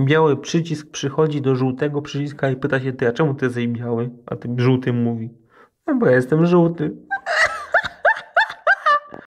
Biały przycisk przychodzi do żółtego przyciska i pyta się ty, a czemu ty jesteś biały? A ten żółty mówi, no bo ja jestem żółty.